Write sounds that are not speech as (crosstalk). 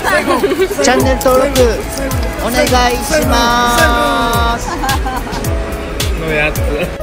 (laughs) チャンネル登録お願いします。のやつ。